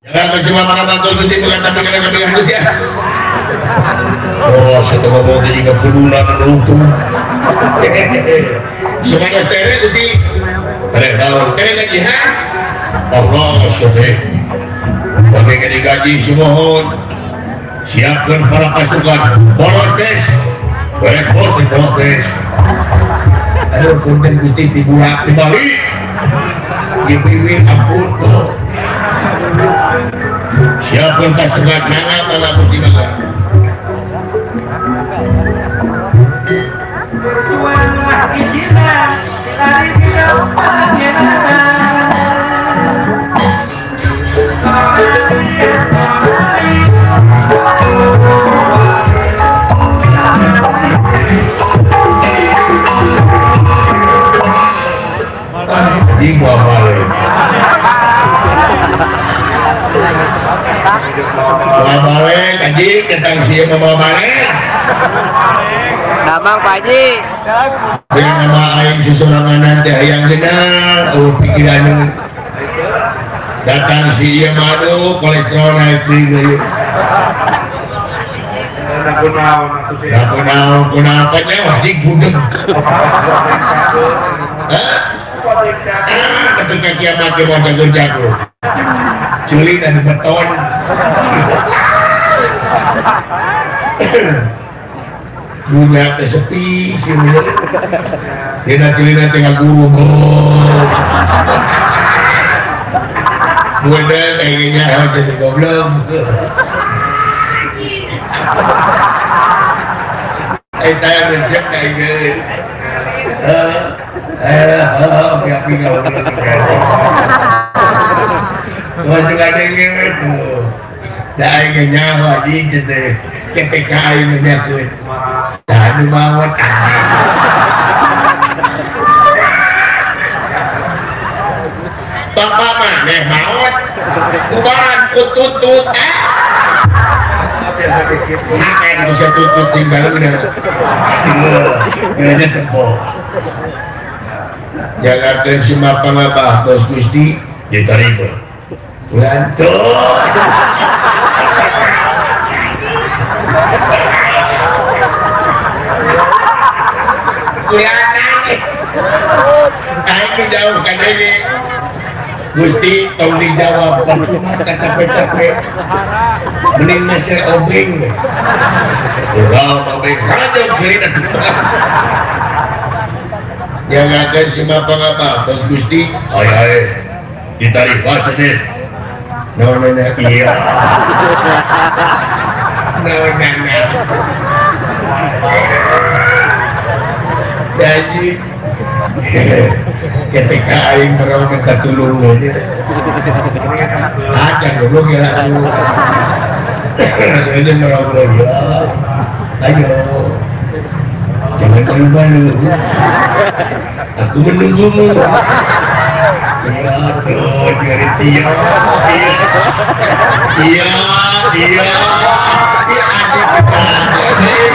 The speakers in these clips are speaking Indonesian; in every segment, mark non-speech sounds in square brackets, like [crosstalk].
Jangan cuma makan mantul cuci bukan tapi harus ya. Oh, sudah ngomong jadi itu. [laughs] Semuanya steril jadi tahu keren lagi ha. Allah sudah. Bagi kali gaji semohon. Siapkan para pasukan. Bolos des. Beres bos di bos des. Aduh, punten putih di bulat di balik. Ibu-ibu ampun tuh. siapapun tersebat mana kalau aku sini Tuan rumah izin lah, lari tidak upah, kaji, datang siya membawa balik. Gampang Pak Haji. Yang nama aing sesorangan nanti yang kena, oh pikiran datang si iya madu, kolesterol naik tinggi. Kiamat mau jago-jago. Culi dan beton. Dunia sepi nak culi nanti nggak guru. Bunda kayaknya jadi goblok. Saya resep kayak gitu. Eh, biar pinggau. Kau juga itu. Dah ingin nyawa di situ. Ketika aing menyakut. Sanu mawat. Bapak maneh mawat. Kubaran kututut. Ah. Makan bisa tutup tinggal udah. Gak tepok. Jangan si mapang apa bos gusti diterima. Lantur. Kelihatan. Kain menjauhkan ini. Gusti tolong dijawab percuma tak capek-capek mending nasi obeng deh orang obeng raja cerita yang akan si apa apa terus Gusti ay ay ditarik bahasa deh namanya iya namanya [laughs] jadi ketika aing merau minta tulung. Aja aja dulu ya aku jadi merau ya. Ayo. Jangan malu-malu aku menunggumu. Ya tuh dari Tia iya iya iya. Iya adik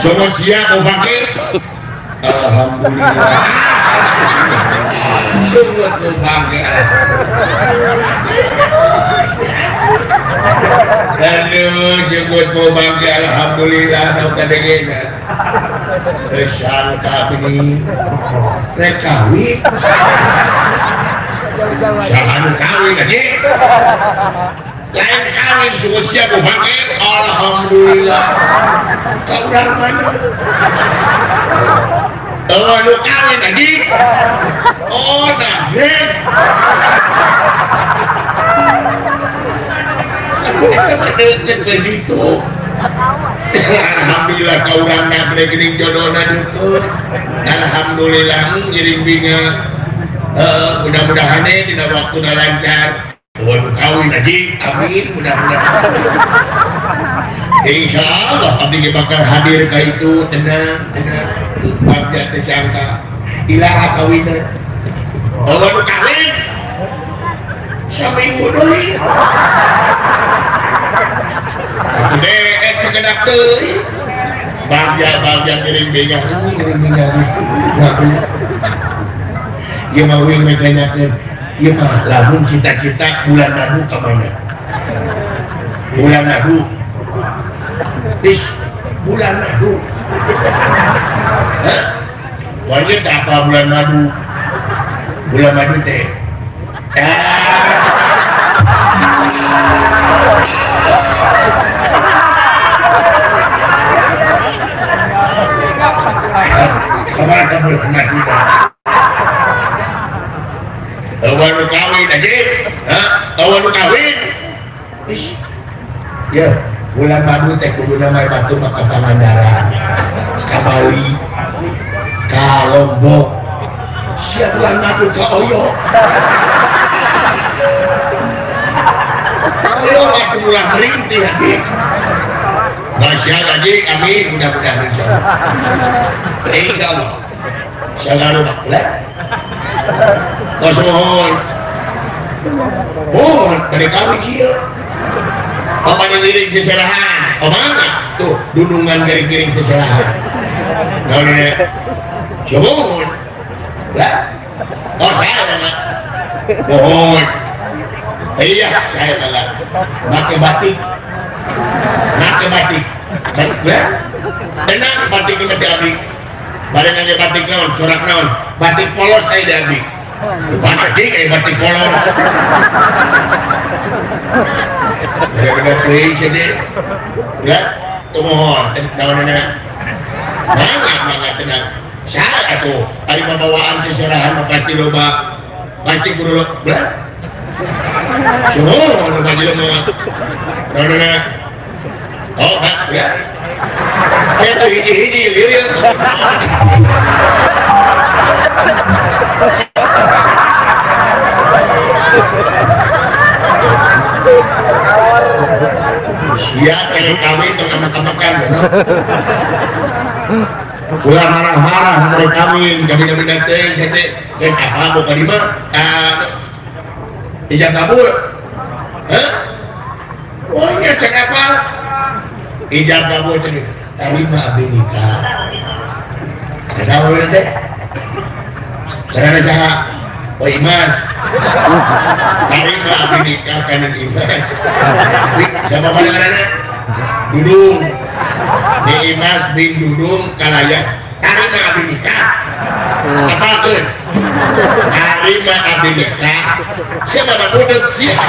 semua siap mau pakai? Alhamdulillah. Semua mau pakai. Aduh, sebut mau bangga Alhamdulillah Nau kadengena Sangka ini Rekawi Sahan kawin aja lain kawin semua siap mau pakai Alhamdulillah. Kau dari mana kalau lu kawin tadi oh nah begitu Alhamdulillah kau orang nak rekening jodohna deket Alhamdulillah ngiring binga Eh, mudah-mudahan ini di waktu lancar Tuhan kawin aja amin mudah-mudahan. [laughs] Insya Allah abdi bakal hadir ke itu tenang tenang. Bagja tersangka. Ilaha kawina Allah nu kawin. Doi aku dek sekedap doi bagja bagja kirim bega kirim bega mau wing menanyakan Iya mah lamun cita-cita bulan madu ke mana bulan madu Tis, bulan madu. Wajib tak apa bulan madu? Bulan madu teh. Kamu bulan madu? Lu kawin aja, lu kawin. Ish. Ya, bulan madu teh kudu nama batu maka Pangandaran ka Bali ka bulan madu ka Oyo. Oyo aku mulai merintih hati Masya Allah amin. Mudah-mudahan insya Allah. Insya Allah. Selalu makulah Kosmohon mohon dari kami kia apa digiring seserahan. Oh mana? Tuh dunungan dari giring seserahan. Nah ini coba lah oh saya mana mohon. Iya saya mana pakai batik. Pakai batik. Ya? Tenang batik ini mati abdi badan aja batik naon corak naon. Batik polos saya di abdi Bukan aja kayak batik polos ya benar tuh jadi ya tumohon daun ini banyak banget tenang saya tuh hari pembawaan seserahan pasti loba pasti guru lo belah cuma lo maju lo mau daun ini oh pak ya ya tuh hiji hiji lirik Iya, kayak kami itu kamak-kamakan. Ulah marah-marah kami kami nanti, apa bukan lima, ijab kabul, Hah? Oh iya cek apa? Ijab kabul tadi, terima abdi nikah. Nanti, karena saya, oh imas, terima abdi nikah kan imas. Siapa pandangannya? Dudung. Di Imas bin Dudung kalayak Tarima abdi nikah. Apa tuh? Tarima abdi nikah. Siapa nak duduk siapa?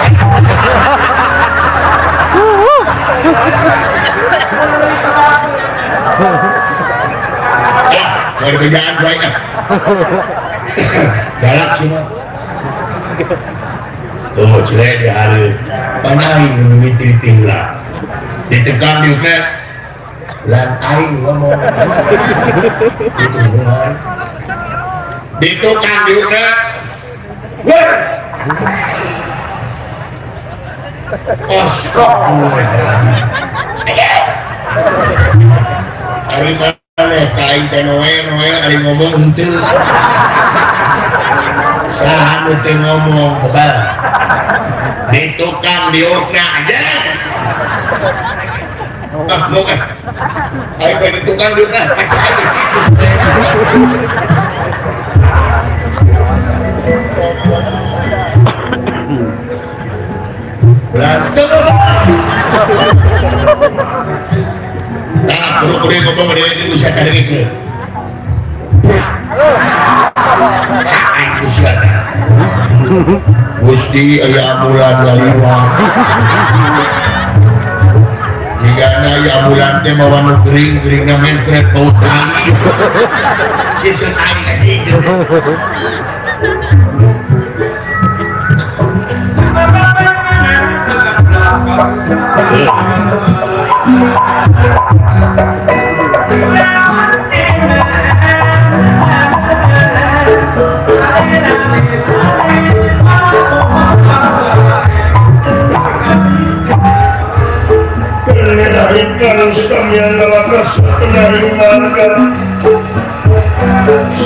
Ya, ah. Galak semua. Tuh, celek di hari panahin mimiti tinggal ditekan juga lan aing ngomong. Itu dengan ditukang juga weh! Ari mana kain teh noe noe ari ngomong henteu. Saha nu teu ngomong kebal. Di tukang diukna aja. Ah, kan? Ayo di tukang diukna. Nah, perlu ngomong dia itu bisa cari. Gusti aya bulan laliwa Digana aya bulan teh mawa nu gering-gering mentret bau tangi Kitu aing lagi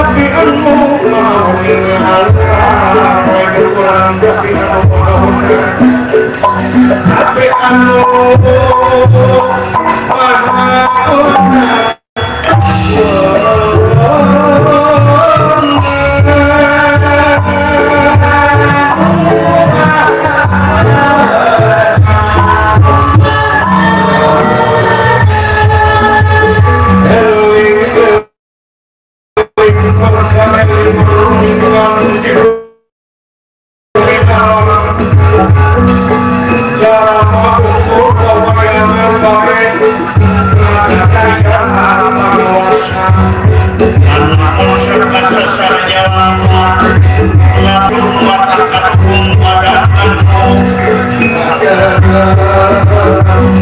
Happy Anno, Happy Happy Anno, Happy Happy Anno, Happy Happy Anno, Happy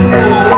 Thank.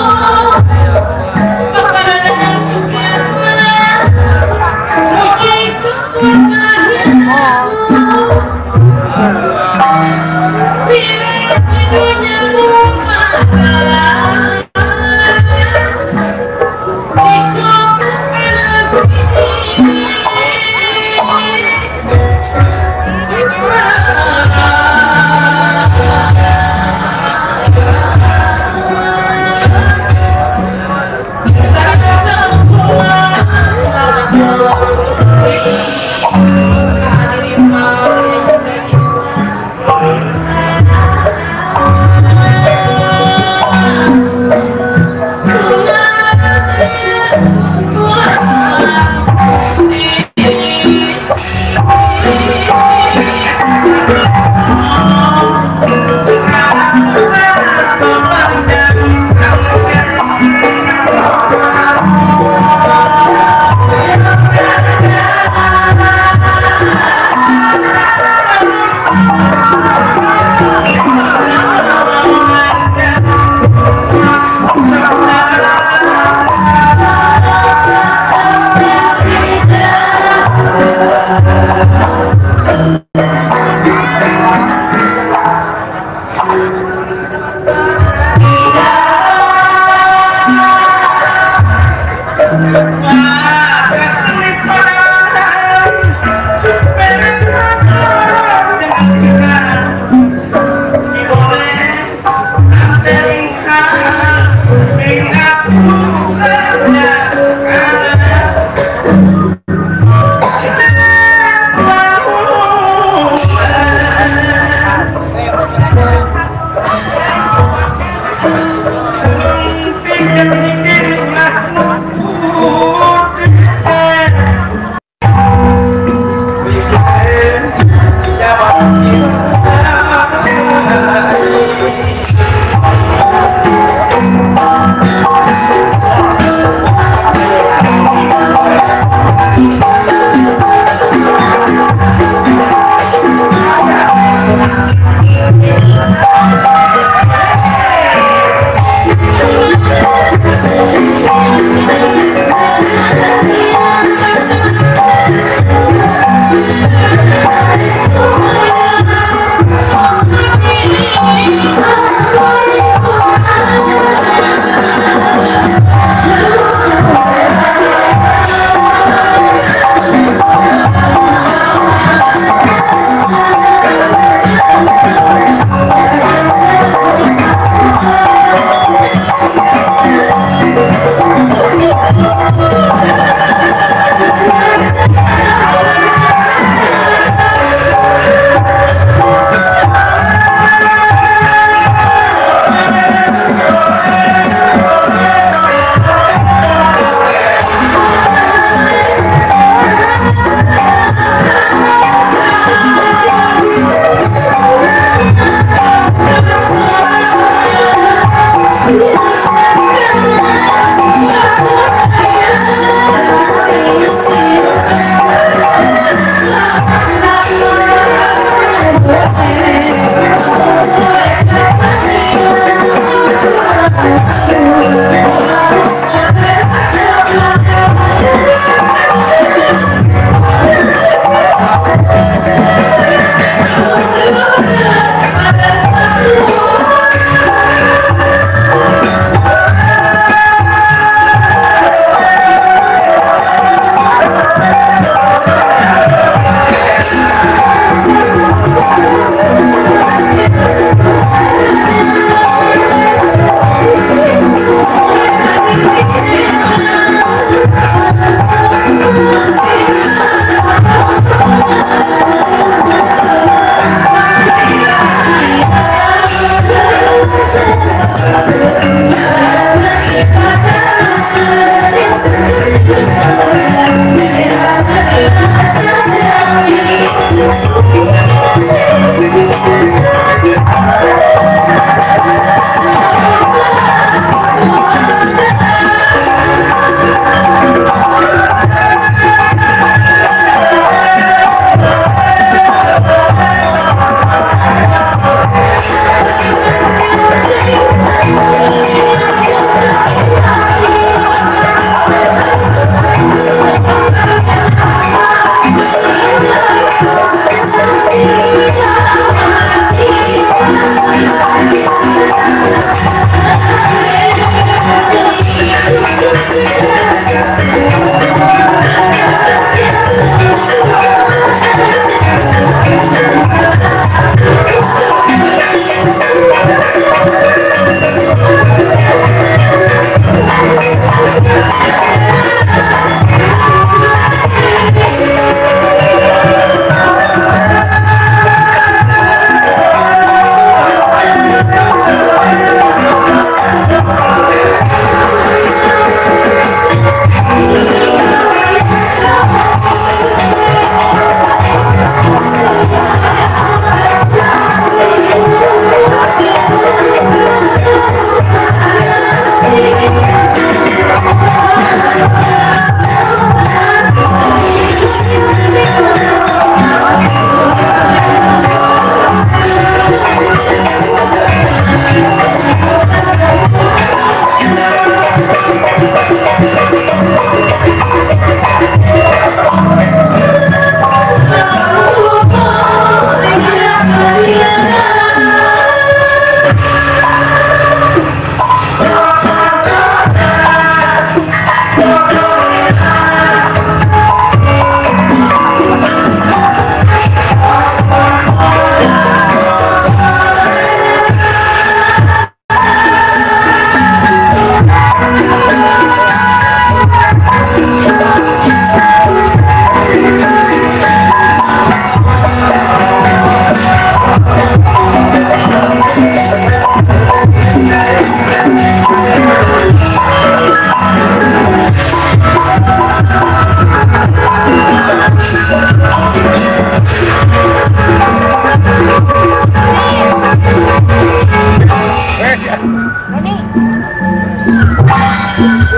Thank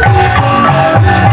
you.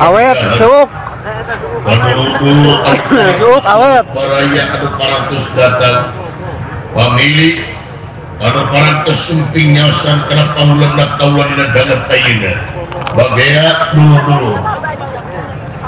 awet suuk suuk awet. Datang pamili anu parantos sumping nyasan kena pamulanna kaulan dina dangat tayina bagaya dulu-dulu. tapi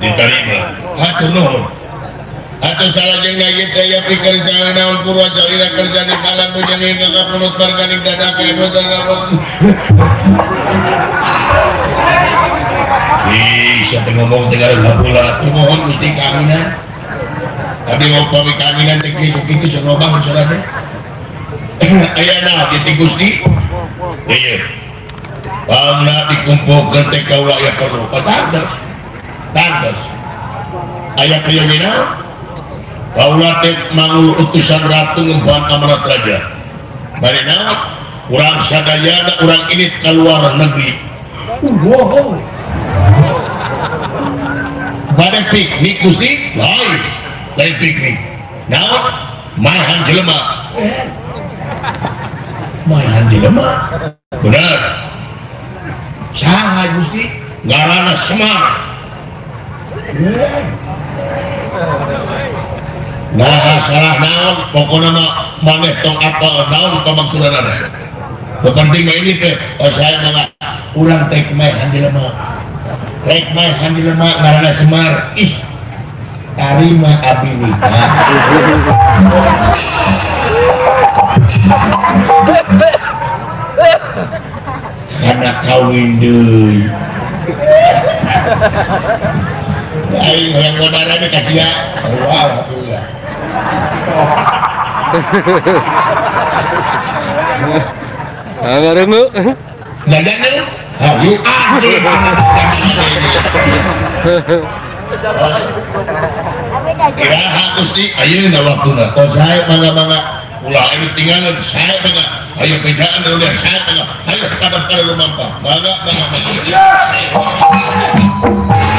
diterima. Hatu nuhun. Hatu salah jeng nagit kaya pikir sa naon purwa jalina kerja di malam menyanyi kakak penut barganing dada kaya bosan kapal siapa ngomong tinggal pula? Mohon mesti kaminan. Tapi mau pami kaminan tinggi begitu senobang saudara [coughs] Ayah nah di Gusti Iya Bangna dikumpulkan kaulah ya perlu Patantas tandas ayah kriminal Kaulah teh mangul utusan ratu membuat amanat raja. Barina orang sadayana orang ini keluar negeri. Uh, wow, wow. Piknik gusti lain lain piknik. Nah, mahan jelema. Mahan jelema. Benar. Saha gusti ngarana semar. Nah, salah naon pokoknya maneh tong apa naon pamaksudan Kepenting mah ini teh oh saya mah urang teh mah handi lemah rek mah handi lemah ngaranna semar ih tarima abdi nikah. Karena kawin deui Aing yang modalnya dikasih ya. Alhamdulillah. Kabar mu? Jajan nih? Hayu ahli. Kira harus sih, ayo nih waktu lah. Kau saya mana mana ulah ini tinggalan saya tengah. Ayo kerjaan dulu ya saya tengah. Ayo kadang-kadang lu mampu. Mana mana.